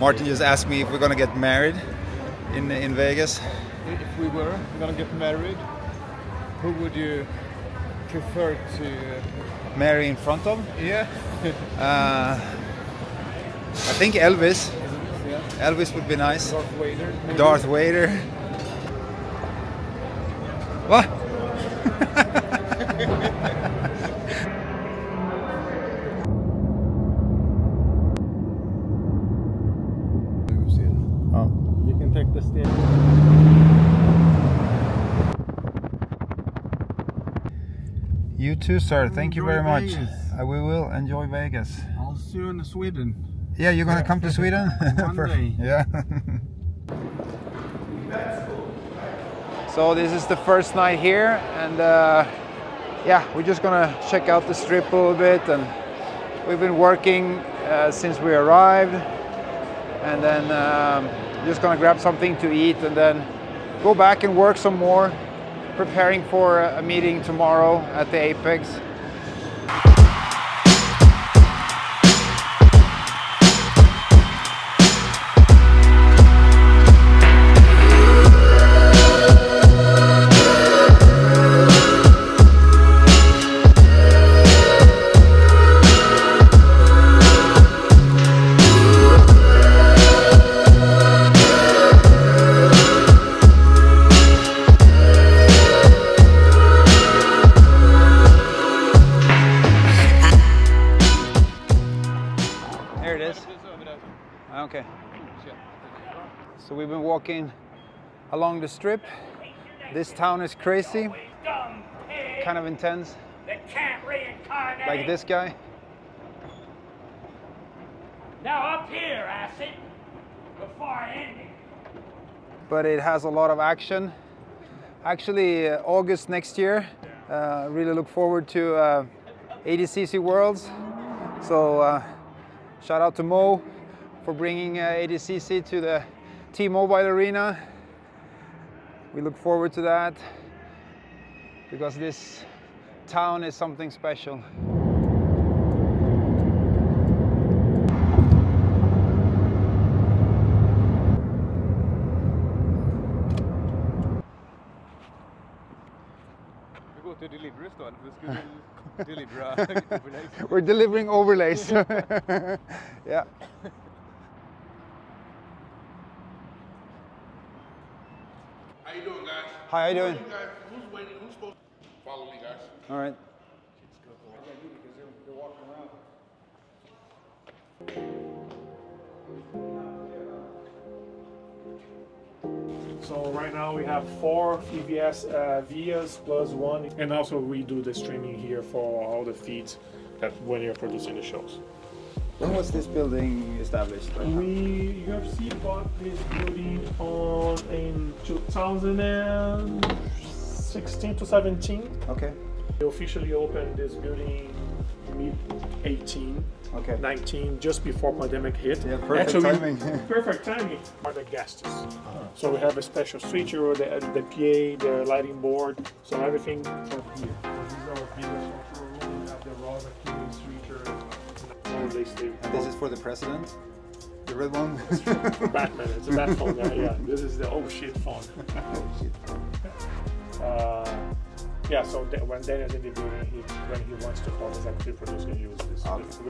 Martin just asked me if we're gonna get married in in Vegas. If we were gonna get married, who would you prefer to? Marry in front of? Yeah. Uh, I think Elvis. yeah. Elvis would be nice. Darth Vader. maybe? Darth Vader. What? Oh. You can take the steering. You too, sir. Thank you Enjoy very much. Uh, we will enjoy Vegas. I'll see you in Sweden. Yeah, you're gonna come to Sweden? One day. Yeah. so this is the first night here, and uh, yeah, we're just gonna check out the strip a little bit, and we've been working uh, since we arrived, and then um, just gonna grab something to eat, and then go back and work some more, preparing for a meeting tomorrow at the Apex. Been walking along the strip. This town is crazy, kind of intense, that can't reincarnate. like this guy. Now up here, acid, before I end it. But it has a lot of action. Actually, uh, August next year, uh, really look forward to uh, ADCC Worlds. So uh, shout out to Mo for bringing uh, ADCC to the T-Mobile Arena. We look forward to that because this town is something special. Vi går till delivery stånd. Vi skulle delivera. We're delivering overlays. yeah. How you doing, guys? How are you doing? You guys, who's waiting? Who's supposed to follow me, guys? All right. So right now we have four EVS uh, VIAs plus one, and also we do the streaming here for all the feeds that when you're producing the shows. When was this building established? We UFC bought this building on in 2016 to 17. Okay. We officially opened this building mid 18. Okay. 19 just before pandemic hit. Yeah, perfect Actually, timing. perfect timing are the guests. Uh-huh. So we have a special switcher, the, the PA, the lighting board, so everything from here. So these are our biggest control room. We have the raw PA switcher. All they stay. And this is for the president? The red one? Batman. It's a bat phone. Yeah, yeah. This is the oh shit phone. uh, yeah. So when Daniel's in the building, he, when he wants to call his executive producer, he uses this. Okay.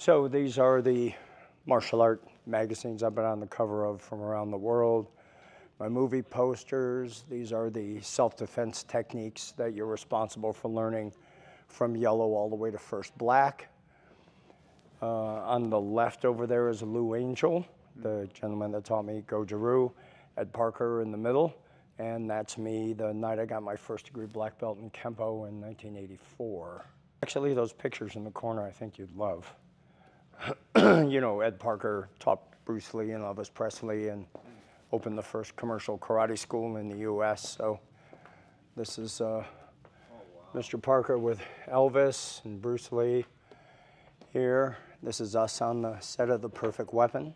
So these are the martial art magazines I've been on the cover of from around the world. My movie posters, these are the self-defense techniques that you're responsible for learning from yellow all the way to first black. Uh, on the left over there is Lou Angel, the gentleman that taught me Goju-Ryu. Ed Parker in the middle, and that's me the night I got my first degree black belt in Kenpo in 1984. Actually, those pictures in the corner I think you'd love. you know, Ed Parker taught Bruce Lee and Elvis Presley and opened the first commercial karate school in the U.S. So this is uh, Mr. Parker with Elvis and Bruce Lee here. This is us on the set of The Perfect Weapon.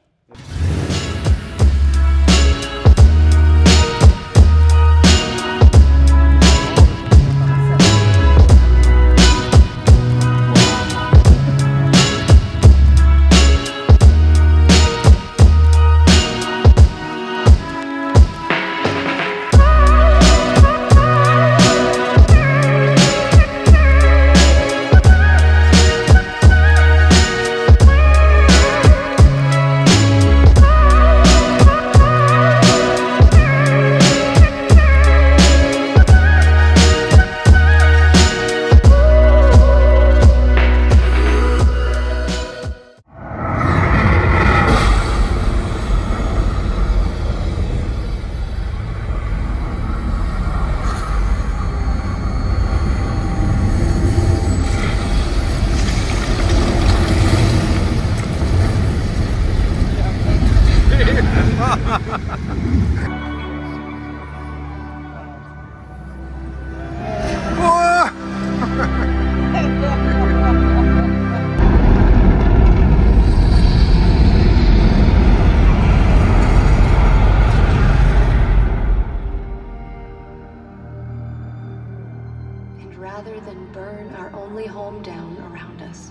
Rather than burn our only home down around us,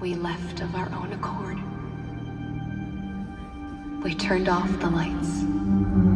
we left of our own accord. We turned off the lights.